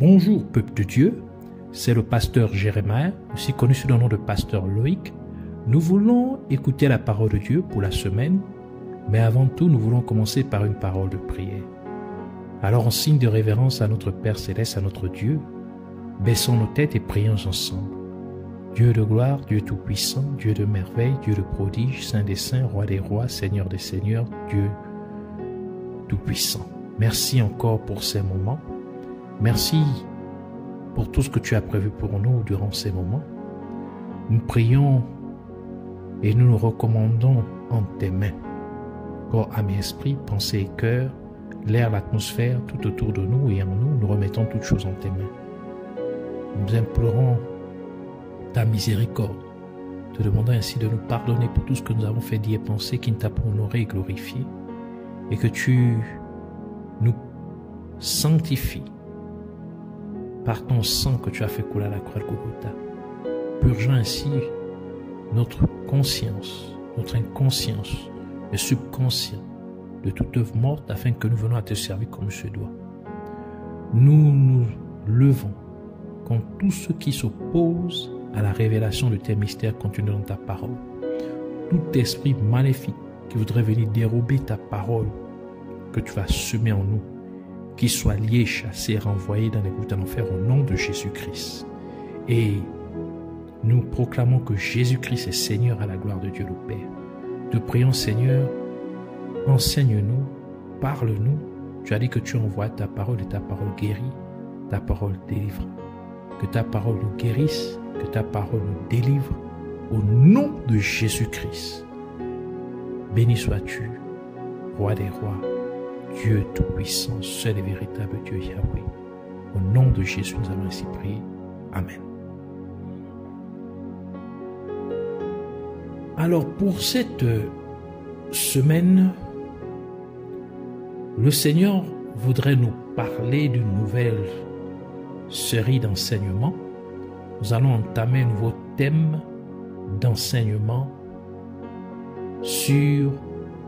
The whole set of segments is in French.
Bonjour peuple de Dieu, c'est le pasteur Jérémie, aussi connu sous le nom de pasteur Loïc. Nous voulons écouter la parole de Dieu pour la semaine, mais avant tout, nous voulons commencer par une parole de prière. Alors en signe de révérence à notre Père céleste, à notre Dieu, baissons nos têtes et prions ensemble. Dieu de gloire, Dieu tout-puissant, Dieu de merveille, Dieu de prodige, Saint des saints, Roi des rois, Seigneur des seigneurs, Dieu tout-puissant. Merci encore pour ces moments. Merci pour tout ce que tu as prévu pour nous durant ces moments. Nous prions et nous nous recommandons en tes mains. Corps, âme et esprit, pensée et cœur, l'air, l'atmosphère, tout autour de nous et en nous, nous remettons toutes choses en tes mains. Nous implorons ta miséricorde, te demandant ainsi de nous pardonner pour tout ce que nous avons fait, dire et penser qui ne t'a pas honoré et glorifié, et que tu nous sanctifies par ton sang que tu as fait couler à la croix de Golgotha, purgeant ainsi notre conscience, notre inconscience, le subconscient de toute œuvre morte afin que nous venons à te servir comme je dois. Nous nous levons contre tous ceux qui s'opposent à la révélation de tes mystères contenus dans ta parole. Tout esprit maléfique qui voudrait venir dérober ta parole que tu vas semer en nous, qu'il soit lié, chassé, renvoyé dans les bouts d'enfer au nom de Jésus-Christ. Et nous proclamons que Jésus-Christ est Seigneur à la gloire de Dieu le Père. Te prions Seigneur, enseigne-nous, parle-nous. Tu as dit que tu envoies ta parole et ta parole guérit, ta parole délivre. Que ta parole nous guérisse, que ta parole nous délivre au nom de Jésus-Christ. Béni sois-tu, roi des rois, Dieu tout-puissant, seul et véritable Dieu Yahweh. Au nom de Jésus, nous avons ainsi prié. Amen. Alors pour cette semaine, le Seigneur voudrait nous parler d'une nouvelle série d'enseignements nous allons entamer un nouveau thème d'enseignement sur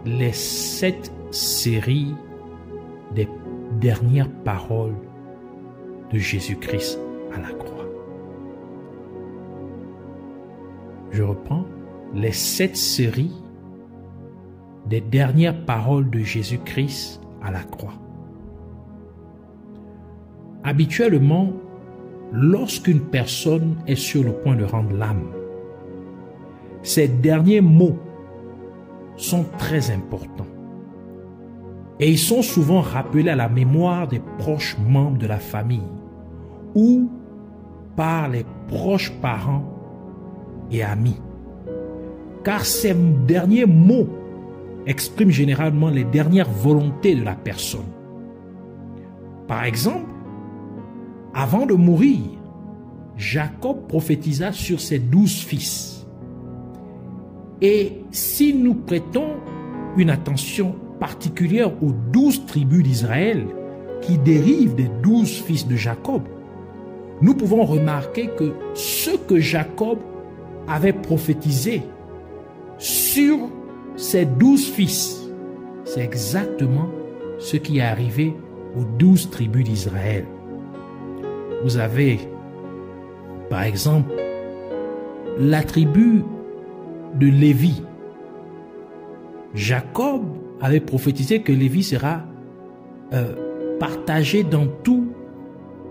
les sept séries dernières paroles de Jésus-Christ à la croix. Je reprends les sept séries des dernières paroles de Jésus-Christ à la croix. Habituellement, lorsqu'une personne est sur le point de rendre l'âme, ces derniers mots sont très importants. Et ils sont souvent rappelés à la mémoire des proches membres de la famille ou par les proches parents et amis. Car ces derniers mots expriment généralement les dernières volontés de la personne. Par exemple, avant de mourir, Jacob prophétisa sur ses douze fils. Et si nous prêtons une attention particulière aux douze tribus d'Israël qui dérivent des douze fils de Jacob, nous pouvons remarquer que ce que Jacob avait prophétisé sur ses douze fils, c'est exactement ce qui est arrivé aux douze tribus d'Israël. Vous avez, par exemple, la tribu de Lévi. Jacob avait prophétisé que Lévi sera euh, partagé dans tout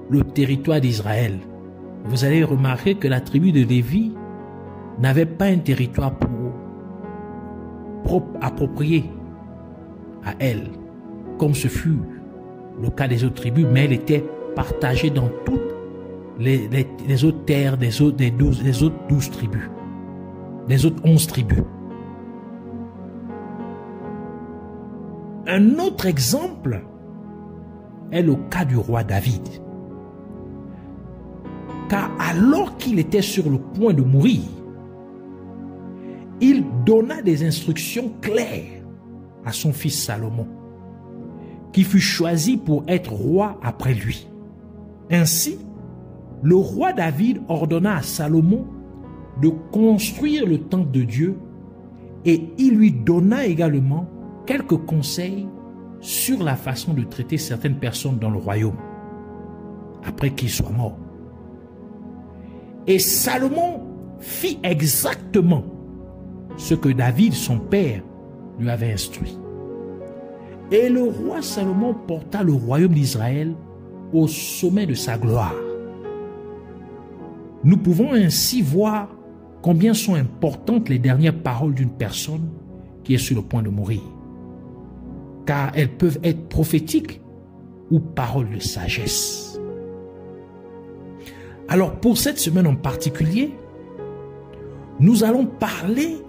le territoire d'Israël. Vous allez remarquer que la tribu de Lévi n'avait pas un territoire propre, approprié à elle, comme ce fut le cas des autres tribus, mais elle était partagé dans toutes les, autres terres des autres, douze, des autres douze tribus, des autres onze tribus. Un autre exemple est le cas du roi David. Car alors qu'il était sur le point de mourir, il donna des instructions claires à son fils Salomon, qui fut choisi pour être roi après lui. Ainsi, le roi David ordonna à Salomon de construire le temple de Dieu et il lui donna également quelques conseils sur la façon de traiter certaines personnes dans le royaume. après qu'il soit mort. Et Salomon fit exactement ce que David, son père, lui avait instruit. Et le roi Salomon porta le royaume d'Israël au sommet de sa gloire. Nous pouvons ainsi voir combien sont importantes les dernières paroles d'une personne qui est sur le point de mourir. Car elles peuvent être prophétiques ou paroles de sagesse. Alors pour cette semaine en particulier, nous allons parler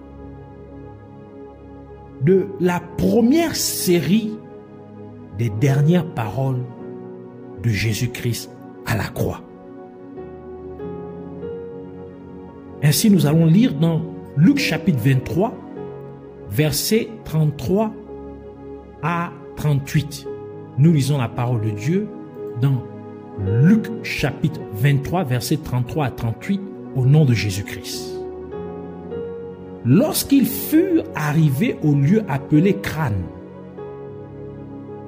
de la première série des dernières paroles de Jésus-Christ à la croix. Ainsi, nous allons lire dans Luc chapitre 23, versets 33 à 38. Nous lisons la parole de Dieu dans Luc chapitre 23, versets 33 à 38, au nom de Jésus-Christ. Lorsqu'ils furent arrivés au lieu appelé Crâne,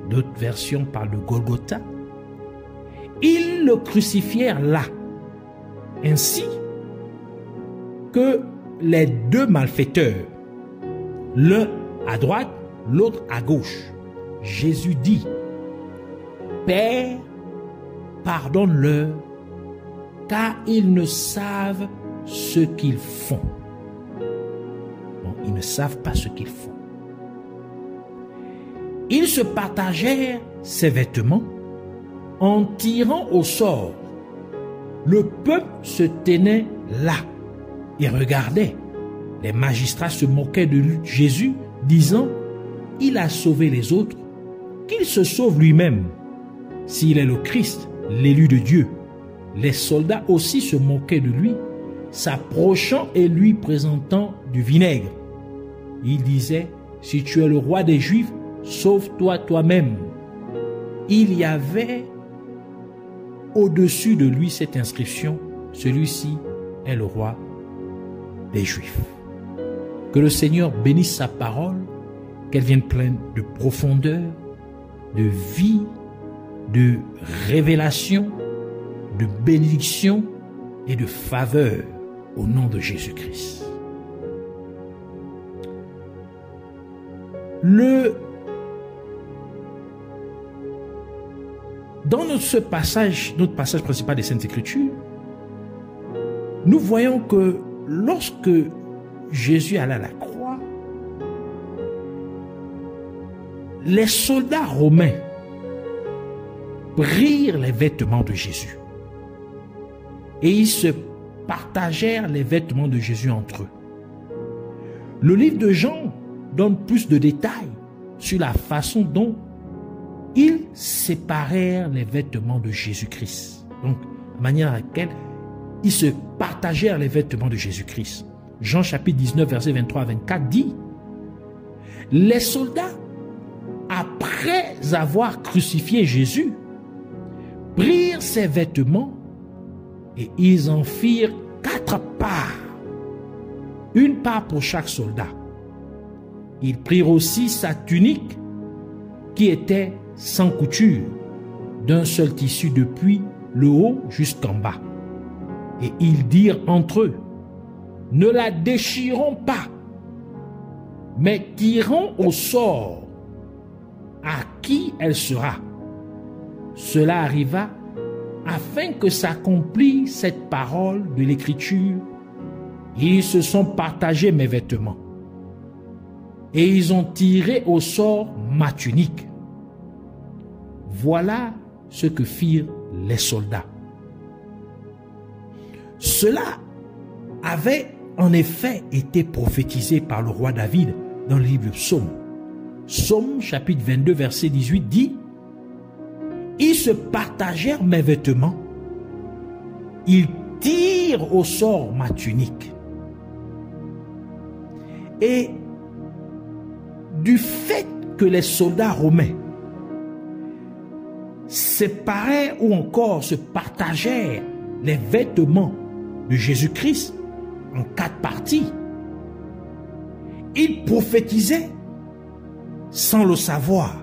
d'autres versions parlent de Golgotha, ils le crucifièrent là, ainsi que les deux malfaiteurs, l'un à droite, l'autre à gauche. Jésus dit, Père, pardonne-leur, car ils ne savent ce qu'ils font. Ils ne savent pas ce qu'ils font. Ils se partagèrent ses vêtements en tirant au sort. Le peuple se tenait là et regardait. Les magistrats se moquaient de Jésus, disant, Il a sauvé les autres, qu'il se sauve lui-même. S'il est le Christ, l'élu de Dieu. Les soldats aussi se moquaient de lui, s'approchant et lui présentant du vinaigre. Il disait, Si tu es le roi des Juifs, sauve-toi toi-même. Il y avait au-dessus de lui cette inscription, celui-ci est le roi des Juifs. Que le Seigneur bénisse sa parole, qu'elle vienne pleine de profondeur, de vie, de révélation, de bénédiction et de faveur au nom de Jésus-Christ. Le Dans notre, ce passage, notre passage principal des Saintes Écritures, nous voyons que lorsque Jésus allait à la croix, les soldats romains prirent les vêtements de Jésus et ils se partagèrent les vêtements de Jésus entre eux. Le livre de Jean donne plus de détails sur la façon dont ils séparèrent les vêtements de Jésus-Christ. Donc, de manière à laquelle ils se partagèrent les vêtements de Jésus-Christ. Jean chapitre 19, verset 23 à 24 dit, les soldats, avoir crucifié Jésus, prirent ses vêtements et ils en firent quatre parts, une part pour chaque soldat. Ils prirent aussi sa tunique qui était sans couture, d'un seul tissu depuis le haut jusqu'en bas. Et ils dirent entre eux, ne la déchirons pas, mais tirons au sort à qui elle sera. Cela arriva afin que s'accomplisse cette parole de l'Écriture. Ils se sont partagés mes vêtements et ils ont tiré au sort ma tunique. Voilà ce que firent les soldats. Cela avait en effet été prophétisé par le roi David dans le livre Psaume. Psaume chapitre 22 verset 18 dit, Ils se partagèrent mes vêtements, ils tirent au sort ma tunique. Et du fait que les soldats romains séparaient ou encore se partageaient les vêtements de Jésus-Christ en quatre parties. Ils prophétisaient sans le savoir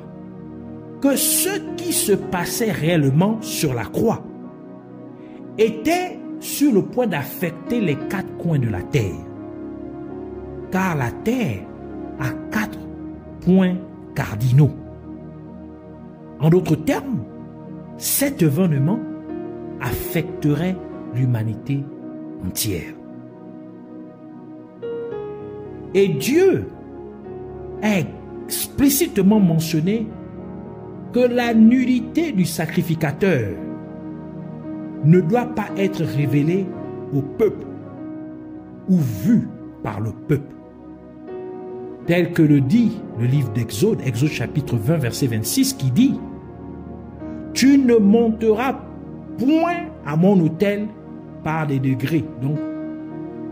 que ce qui se passait réellement sur la croix était sur le point d'affecter les quatre coins de la terre. Car la terre a quatre points cardinaux. En d'autres termes, cet événement affecterait l'humanité entière. Et Dieu a explicitement mentionné que la nullité du sacrificateur ne doit pas être révélée au peuple ou vue par le peuple. Tel que le dit le livre d'Exode, Exode chapitre 20, verset 26, qui dit, Tu ne monteras point à mon hôtel par des degrés, donc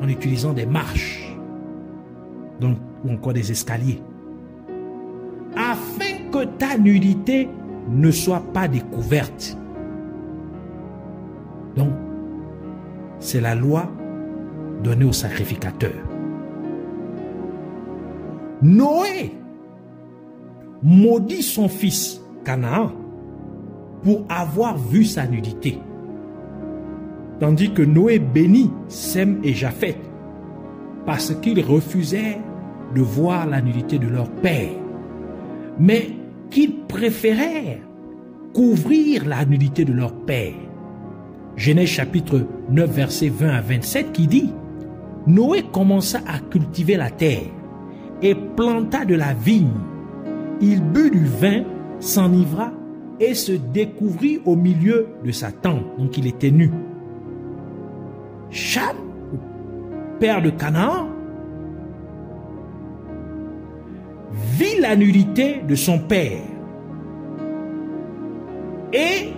en utilisant des marches, donc, ou encore des escaliers, afin que ta nudité ne soit pas découverte. Donc, c'est la loi donnée au sacrificateur. Noé maudit son fils Canaan pour avoir vu sa nudité. Tandis que Noé bénit Sem et Japheth parce qu'ils refusaient de voir la nudité de leur père, mais qu'ils préférèrent couvrir la nudité de leur père. Genèse chapitre 9 verset 20 à 27 qui dit Noé commença à cultiver la terre et planta de la vigne. Il but du vin, s'enivra et se découvrit au milieu de sa tente. Donc il était nu. Cham, père de Canaan, la nudité de son père et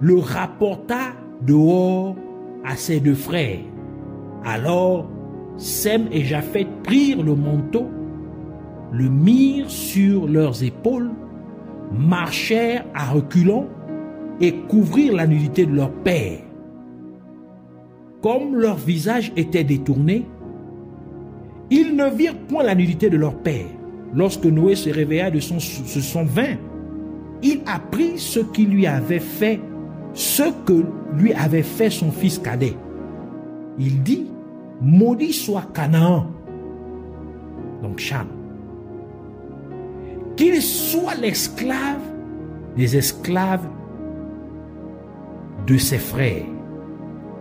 le rapporta dehors à ses deux frères. Alors Sem et Japheth prirent le manteau, le mirent sur leurs épaules, marchèrent à reculons et couvrirent la nudité de leur père. Comme leur visage était détourné, ils ne virent point la nudité de leur père. Lorsque Noé se réveilla de son, vin, il apprit ce qui lui avait fait, ce que lui avait fait son fils cadet. Il dit, maudit soit Canaan, donc Cham, qu'il soit l'esclave des esclaves de ses frères.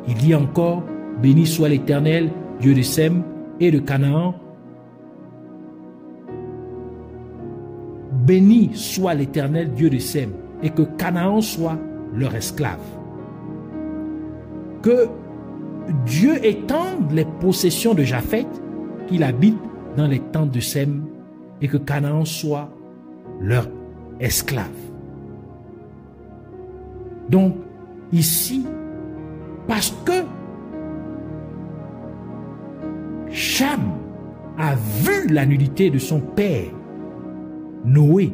Il dit encore, béni soit l'Éternel, Dieu de Sem et de Canaan. Béni soit l'Éternel, Dieu de Sem, et que Canaan soit leur esclave. Que Dieu étende les possessions de Japheth, qu'il habite dans les tentes de Sem, et que Canaan soit leur esclave. Donc, ici, parce que Cham a vu la nudité de son père, Noé,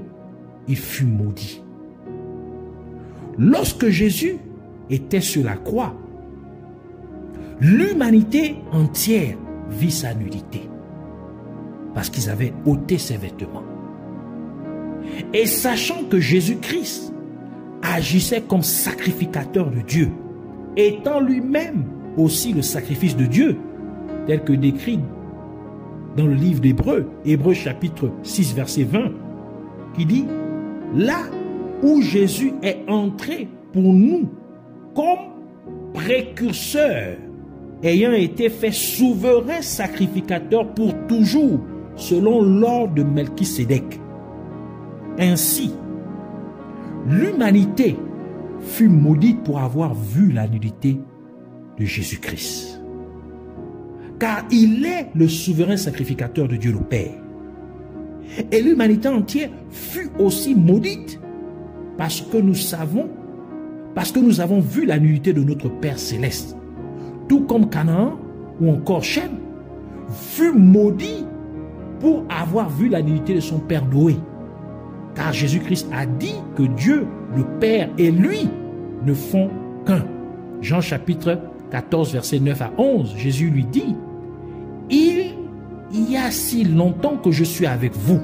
il fut maudit. Lorsque Jésus était sur la croix, L'humanité entière vit sa nudité parce qu'ils avaient ôté ses vêtements. Et sachant que Jésus-Christ agissait comme sacrificateur de Dieu, étant lui-même aussi le sacrifice de Dieu, tel que décrit dans le livre d'Hébreu, Hébreu chapitre 6 verset 20, qui dit, là où Jésus est entré pour nous comme précurseur ayant été fait souverain sacrificateur pour toujours, selon l'ordre de Melchisédek. Ainsi, l'humanité fut maudite pour avoir vu la nudité de Jésus-Christ. Car il est le souverain sacrificateur de Dieu le Père. Et l'humanité entière fut aussi maudite parce que nous savons, parce que nous avons vu la nudité de notre Père céleste tout comme Canaan ou encore Shem, fut maudit pour avoir vu la dignité de son père Noé. Car Jésus-Christ a dit que Dieu, le Père et lui ne font qu'un. Jean chapitre 14, verset 9 à 11, Jésus lui dit, Il y a si longtemps que je suis avec vous,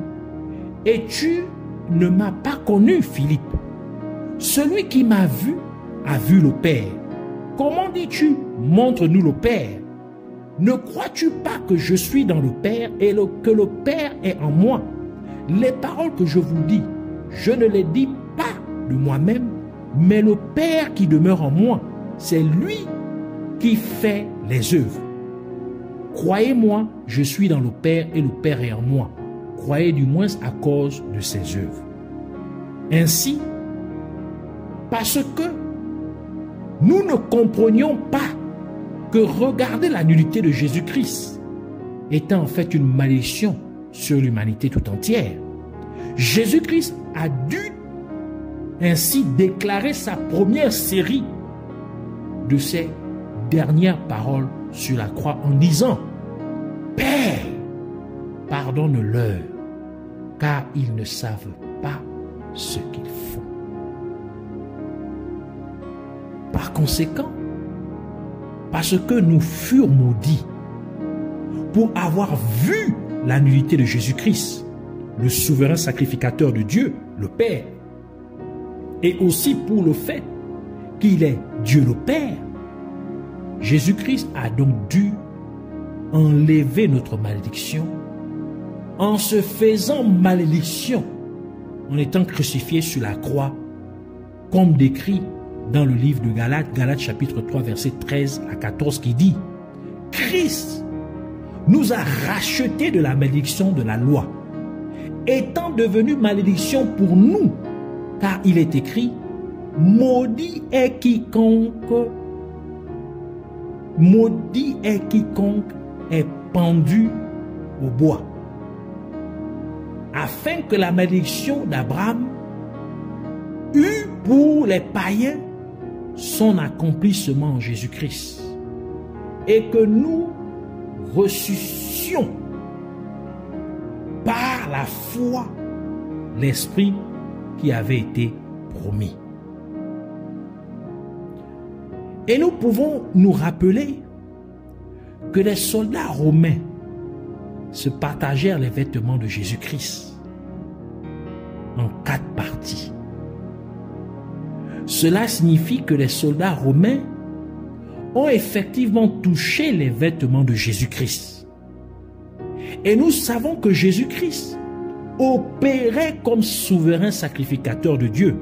et tu ne m'as pas connu, Philippe. Celui qui m'a vu a vu le Père. comment dis-tu, montre-nous le Père? Ne crois-tu pas que je suis dans le Père et que le Père est en moi? Les paroles que je vous dis, je ne les dis pas de moi-même, mais le Père qui demeure en moi, c'est lui qui fait les œuvres. Croyez-moi, je suis dans le Père et le Père est en moi. Croyez du moins à cause de ses œuvres. Ainsi, parce que nous ne comprenions pas que regarder la nullité de Jésus-Christ était en fait une malédiction sur l'humanité tout entière. Jésus-Christ a dû ainsi déclarer sa première série de ses dernières paroles sur la croix en disant, Père, pardonne-leur, car ils ne savent pas ce qu'ils font. Par conséquent, parce que nous furent maudits pour avoir vu la nullité de Jésus-Christ, le souverain sacrificateur de Dieu, le Père, et aussi pour le fait qu'il est Dieu le Père, Jésus-Christ a donc dû enlever notre malédiction en se faisant malédiction, en étant crucifié sur la croix, comme décrit dans le livre de Galates, Galates chapitre 3, verset 13 à 14, qui dit, Christ nous a rachetés de la malédiction de la loi, étant devenu malédiction pour nous, car il est écrit, maudit est quiconque, maudit est quiconque est pendu au bois, afin que la malédiction d'Abraham eût pour les païens son accomplissement en Jésus-Christ, et que nous ressuscions par la foi l'Esprit qui avait été promis. Et nous pouvons nous rappeler que les soldats romains se partagèrent les vêtements de Jésus-Christ en quatre parties. Cela signifie que les soldats romains ont effectivement touché les vêtements de Jésus-Christ. Et nous savons que Jésus-Christ opérait comme souverain sacrificateur de Dieu.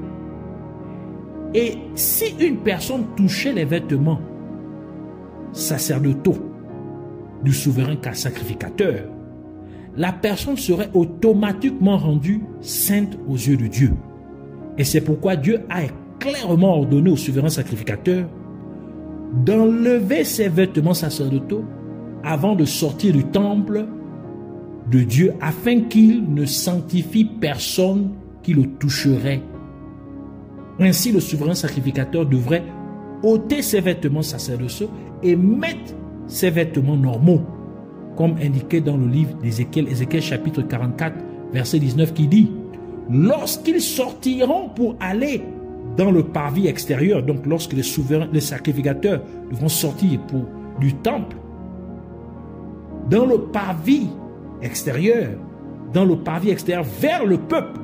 Et si une personne touchait les vêtements sacerdotaux du souverain sacrificateur, la personne serait automatiquement rendue sainte aux yeux de Dieu. Et c'est pourquoi Dieu a clairement ordonné au souverain sacrificateur d'enlever ses vêtements sacerdotaux avant de sortir du temple de Dieu afin qu'il ne sanctifie personne qui le toucherait. Ainsi, le souverain sacrificateur devrait ôter ses vêtements sacerdotaux et mettre ses vêtements normaux, comme indiqué dans le livre d'Ézéchiel, Ézéchiel chapitre 44, verset 19, qui dit, Lorsqu'ils sortiront pour aller dans le parvis extérieur, donc lorsque les souverains, les sacrificateurs devront sortir pour, du temple, dans le parvis extérieur, dans le parvis extérieur vers le peuple,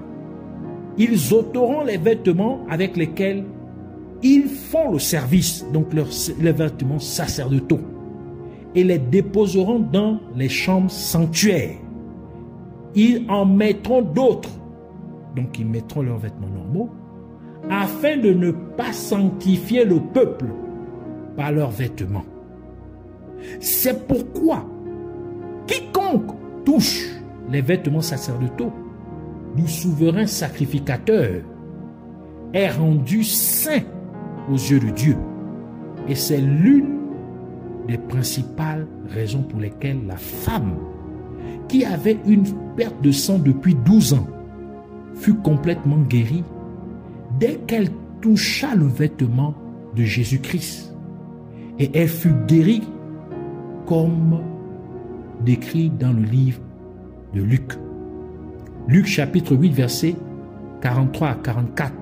ils ôteront les vêtements avec lesquels ils font le service, donc leurs, les vêtements sacerdotaux, et les déposeront dans les chambres sanctuaires. Ils en mettront d'autres, donc ils mettront leurs vêtements normaux, afin de ne pas sanctifier le peuple par leurs vêtements. C'est pourquoi quiconque touche les vêtements sacerdotaux du souverain sacrificateur est rendu saint aux yeux de Dieu. Et c'est l'une des principales raisons pour lesquelles la femme qui avait une perte de sang depuis 12 ans fut complètement guérie dès qu'elle toucha le vêtement de Jésus-Christ. Et elle fut guérie comme décrit dans le livre de Luc. Luc chapitre 8 versets 43 à 44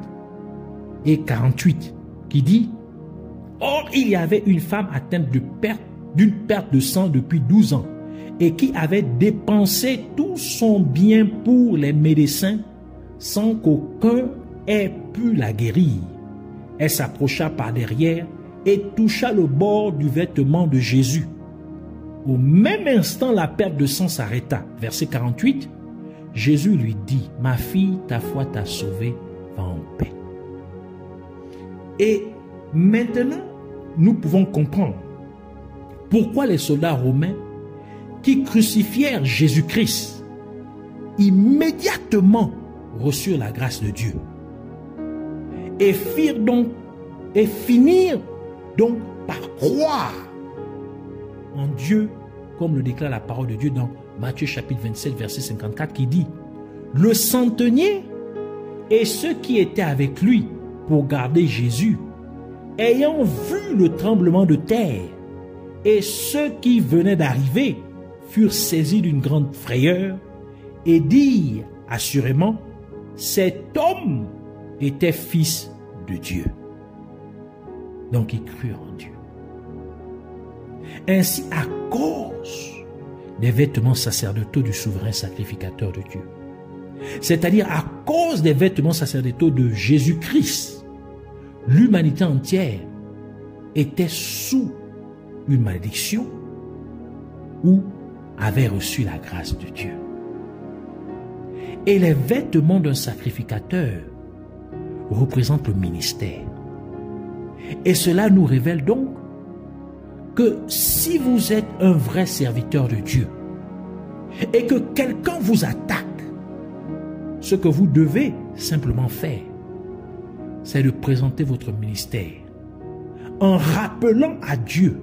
et 48 qui dit Or il y avait une femme atteinte perte d'une perte de sang depuis 12 ans et qui avait dépensé tout son bien pour les médecins sans qu'aucun ait pu la guérir. Elle s'approcha par derrière et toucha le bord du vêtement de Jésus. Au même instant, la perte de sang s'arrêta. Verset 48. Jésus lui dit, Ma fille, ta foi t'a sauvée, va en paix. Et maintenant, nous pouvons comprendre pourquoi les soldats romains qui crucifièrent Jésus-Christ immédiatement reçurent la grâce de Dieu et firent donc et finirent donc par croire en Dieu comme le déclare la parole de Dieu dans Matthieu chapitre 27 verset 54 qui dit le centenier et ceux qui étaient avec lui pour garder Jésus ayant vu le tremblement de terre et ceux qui venaient d'arriver furent saisis d'une grande frayeur et dirent assurément, cet homme était fils de Dieu. Donc ils crurent en Dieu. Ainsi, à cause des vêtements sacerdotaux du souverain sacrificateur de Dieu, c'est-à-dire à cause des vêtements sacerdotaux de Jésus-Christ, l'humanité entière était sous une malédiction ou avait reçu la grâce de Dieu. Et les vêtements d'un sacrificateur représentent le ministère. Et cela nous révèle donc que si vous êtes un vrai serviteur de Dieu et que quelqu'un vous attaque, ce que vous devez simplement faire, c'est de présenter votre ministère en rappelant à Dieu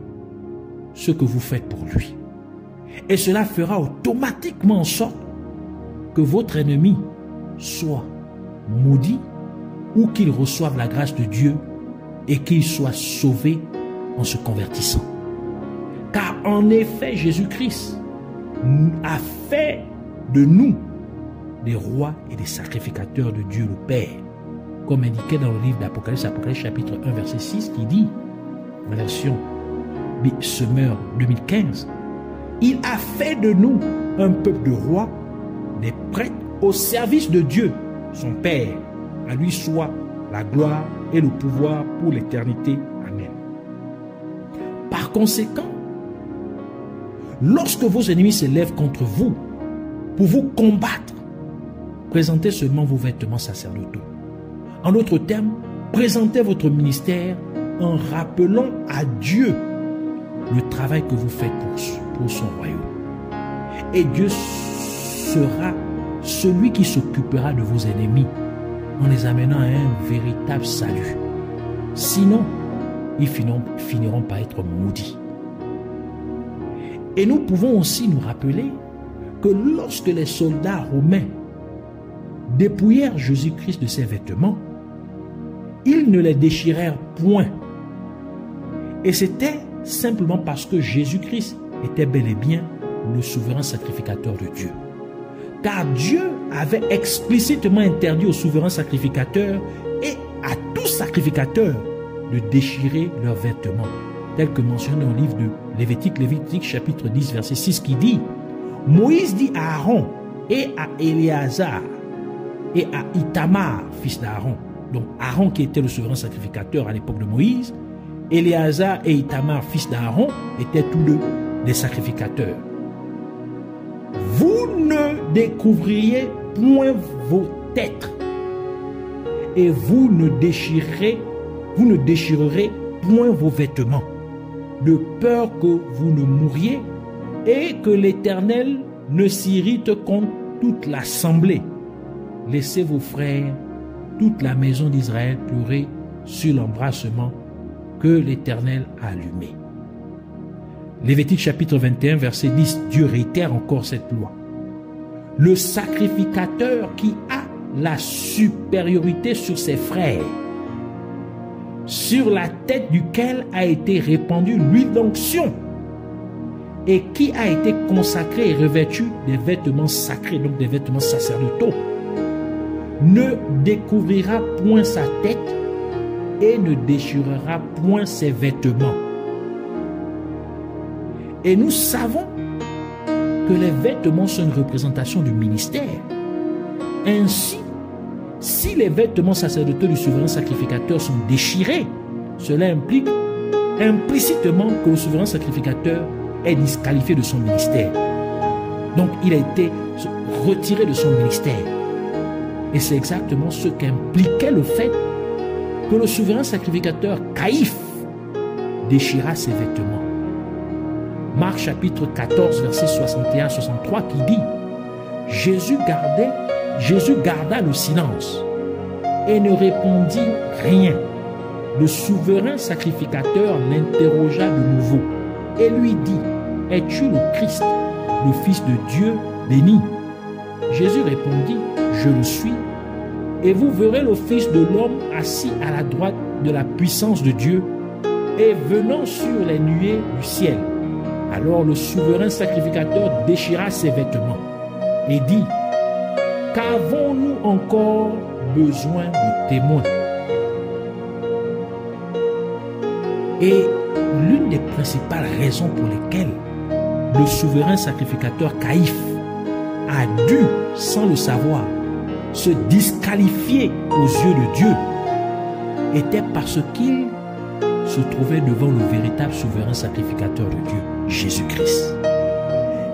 ce que vous faites pour lui. Et cela fera automatiquement en sorte que votre ennemi soit maudit ou qu'il reçoive la grâce de Dieu et qu'il soit sauvé en se convertissant. Car en effet, Jésus-Christ a fait de nous des rois et des sacrificateurs de Dieu le Père, comme indiqué dans le livre d'Apocalypse, Apocalypse chapitre 1, verset 6, qui dit, version Semeur 2015, il a fait de nous un peuple de rois, des prêtres au service de Dieu, son Père. À lui soit la gloire et le pouvoir pour l'éternité. Amen. Par conséquent, lorsque vos ennemis se lèvent contre vous pour vous combattre, présentez seulement vos vêtements sacerdotaux. En d'autres termes, présentez votre ministère en rappelant à Dieu le travail que vous faites pour, son royaume. Et Dieu sera celui qui s'occupera de vos ennemis en les amenant à un véritable salut. Sinon, ils finiront par être maudits. Et nous pouvons aussi nous rappeler que lorsque les soldats romains dépouillèrent Jésus-Christ de ses vêtements, ils ne les déchirèrent point. Et c'était simplement parce que Jésus-Christ était bel et bien le souverain sacrificateur de Dieu. Car Dieu avait explicitement interdit aux souverains sacrificateurs et à tous sacrificateurs de déchirer leurs vêtements, tel que mentionné dans le livre de Lévitique, Lévitique chapitre 10, verset 6, qui dit, Moïse dit à Aaron et à Éléazar et à Itamar, fils d'Aaron, donc Aaron qui était le souverain sacrificateur à l'époque de Moïse, Éléazar et Itamar, fils d'Aaron, étaient tous deux des sacrificateurs. Vous ne découvririez point vos têtes et vous ne déchirerez, vous ne déchirerez point vos vêtements, de peur que vous ne mouriez et que l'Éternel ne s'irrite contre toute l'assemblée. Laissez vos frères, toute la maison d'Israël pleurer sur l'embrassement que l'Éternel a allumé. Lévitique chapitre 21, verset 10, Dieu réitère encore cette loi. Le sacrificateur qui a la supériorité sur ses frères, sur la tête duquel a été répandue l'huile d'onction, et qui a été consacré et revêtu des vêtements sacrés, donc des vêtements sacerdotaux, ne découvrira point sa tête et ne déchirera point ses vêtements. Et nous savons que les vêtements sont une représentation du ministère. Ainsi, si les vêtements sacerdotaux du souverain sacrificateur sont déchirés, cela implique implicitement que le souverain sacrificateur est disqualifié de son ministère. Donc il a été retiré de son ministère. Et c'est exactement ce qu'impliquait le fait que le souverain sacrificateur Caïphe déchira ses vêtements. Marc chapitre 14, verset 61-63 qui dit, Jésus gardait, Jésus garda le silence et ne répondit rien. Le souverain sacrificateur l'interrogea de nouveau et lui dit, Es-tu le Christ, le Fils de Dieu béni? Jésus répondit, Je le suis, et vous verrez le Fils de l'homme assis à la droite de la puissance de Dieu et venant sur les nuées du ciel. Alors le souverain sacrificateur déchira ses vêtements et dit, Qu'avons-nous encore besoin de témoins? Et l'une des principales raisons pour lesquelles le souverain sacrificateur Caïphe a dû, sans le savoir, se disqualifier aux yeux de Dieu était parce qu'il se trouvait devant le véritable souverain sacrificateur de Dieu, Jésus-Christ,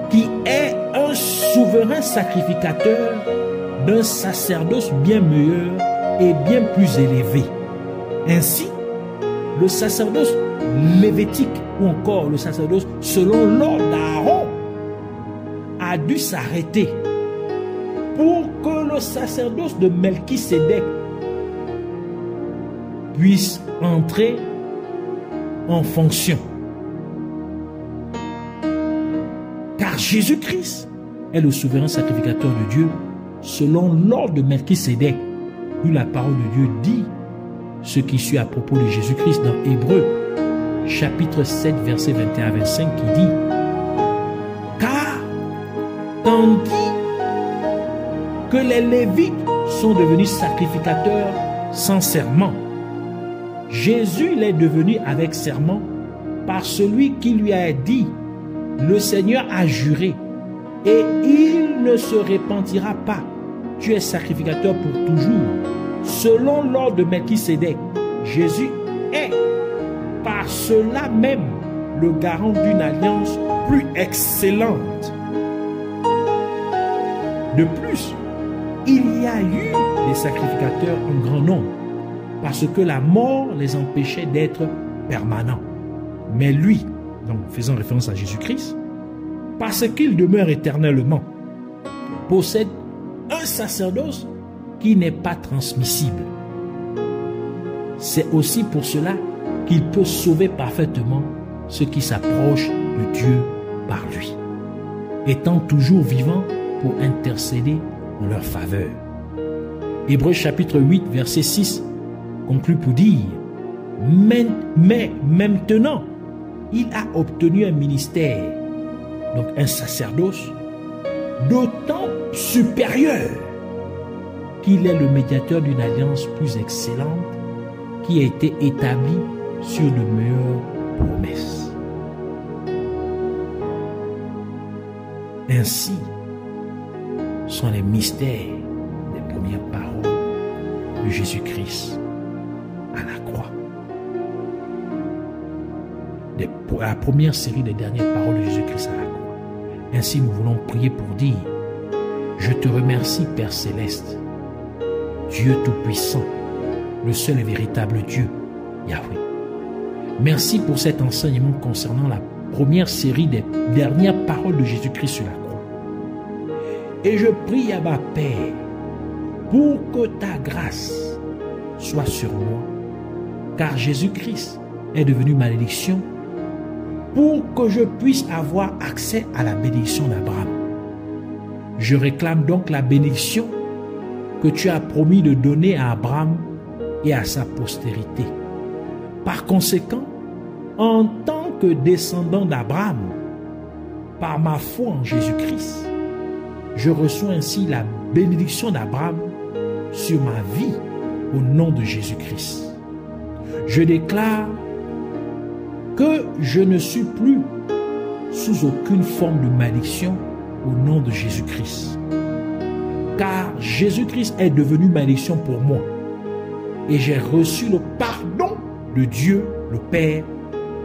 qui est un souverain sacrificateur d'un sacerdoce bien meilleur et bien plus élevé. Ainsi, le sacerdoce lévétique ou encore le sacerdoce selon l'ordre d'Aaron a dû s'arrêter pour que le sacerdoce de Melchisédek puisse entrer en fonction. Car Jésus-Christ est le souverain sacrificateur de Dieu selon l'ordre de Melchisédek. Où la parole de Dieu dit ce qui suit à propos de Jésus-Christ dans Hébreu chapitre 7 verset 21 à 25 qui dit Car tandis que les Lévites sont devenus sacrificateurs sans serment, Jésus l'est devenu avec serment par celui qui lui a dit, le Seigneur a juré, et il ne se repentira pas. Tu es sacrificateur pour toujours. Selon l'ordre de Melchisédek, Jésus est par cela même le garant d'une alliance plus excellente. De plus, il y a eu des sacrificateurs en grand nombre parce que la mort les empêchait d'être permanents. Mais lui, donc faisant référence à Jésus-Christ, parce qu'il demeure éternellement, possède un sacerdoce qui n'est pas transmissible. C'est aussi pour cela qu'il peut sauver parfaitement ceux qui s'approchent de Dieu par lui, étant toujours vivant pour intercéder en leur faveur. Hébreu chapitre 8, verset 6 conclut pour dire, mais, mais maintenant, il a obtenu un ministère, donc un sacerdoce, d'autant supérieur qu'il est le médiateur d'une alliance plus excellente qui a été établie sur de meilleures promesses. Ainsi sont les mystères des premières paroles de Jésus-Christ à la croix. la première série des dernières paroles de Jésus-Christ à la croix. Ainsi, nous voulons prier pour dire, je te remercie Père céleste, Dieu Tout-Puissant, le seul et véritable Dieu, Yahweh. Merci pour cet enseignement concernant la première série des dernières paroles de Jésus-Christ sur la croix. Et je prie à ma Père pour que ta grâce soit sur moi, car Jésus-Christ est devenu malédiction pour que je puisse avoir accès à la bénédiction d'Abraham. Je réclame donc la bénédiction que tu as promis de donner à Abraham et à sa postérité. Par conséquent, en tant que descendant d'Abraham, par ma foi en Jésus-Christ, je reçois ainsi la bénédiction d'Abraham sur ma vie au nom de Jésus-Christ. Je déclare que je ne suis plus sous aucune forme de malédiction au nom de Jésus-Christ. Car Jésus-Christ est devenu malédiction pour moi. Et j'ai reçu le pardon de Dieu, le Père,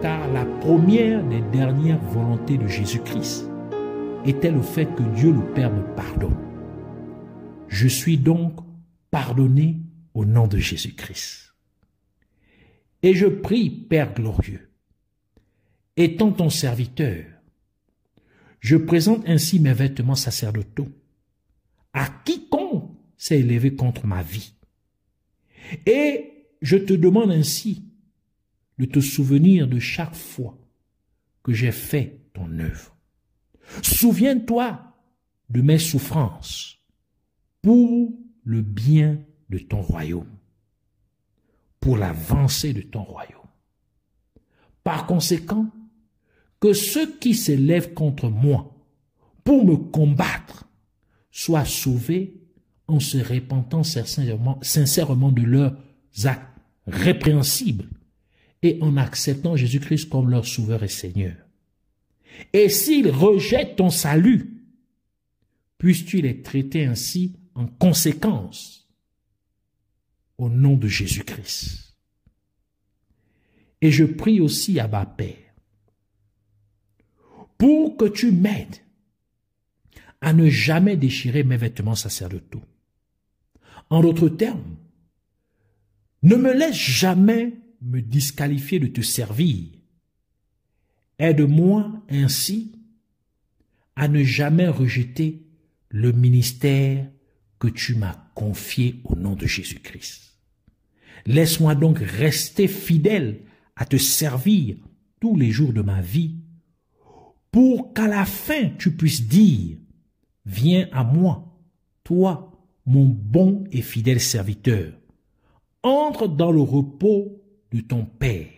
car la première des dernières volontés de Jésus-Christ était le fait que Dieu le Père me pardonne. Je suis donc pardonné au nom de Jésus-Christ. Et je prie, Père glorieux, étant ton serviteur, je présente ainsi mes vêtements sacerdotaux à quiconque s'est élevé contre ma vie. Et je te demande ainsi de te souvenir de chaque fois que j'ai fait ton œuvre. Souviens-toi de mes souffrances pour le bien de ton royaume, pour l'avancée de ton royaume. Par conséquent, que ceux qui s'élèvent contre moi pour me combattre soient sauvés en se repentant sincèrement, sincèrement de leurs actes répréhensibles et en acceptant Jésus-Christ comme leur sauveur et Seigneur. Et s'ils rejettent ton salut, puisses-tu les traiter ainsi en conséquence au nom de Jésus-Christ. Et je prie aussi à ma Père pour que tu m'aides à ne jamais déchirer mes vêtements sacerdotaux. En d'autres termes, ne me laisse jamais me disqualifier de te servir. Aide-moi ainsi à ne jamais rejeter le ministère que tu m'as confié au nom de Jésus-Christ. Laisse-moi donc rester fidèle à te servir tous les jours de ma vie pour qu'à la fin tu puisses dire, viens à moi, toi, mon bon et fidèle serviteur, entre dans le repos de ton Père.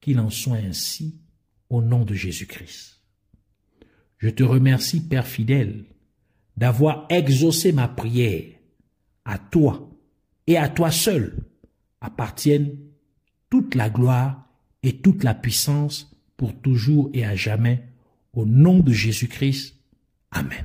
Qu'il en soit ainsi au nom de Jésus-Christ. Je te remercie, Père fidèle, d'avoir exaucé ma prière. À toi et à toi seul appartiennent toute la gloire et toute la puissance pour toujours et à jamais, au nom de Jésus-Christ. Amen.